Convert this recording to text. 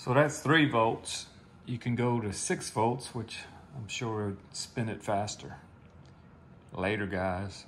So that's three volts. You can go to six volts, which I'm sure would spin it faster. Later, guys.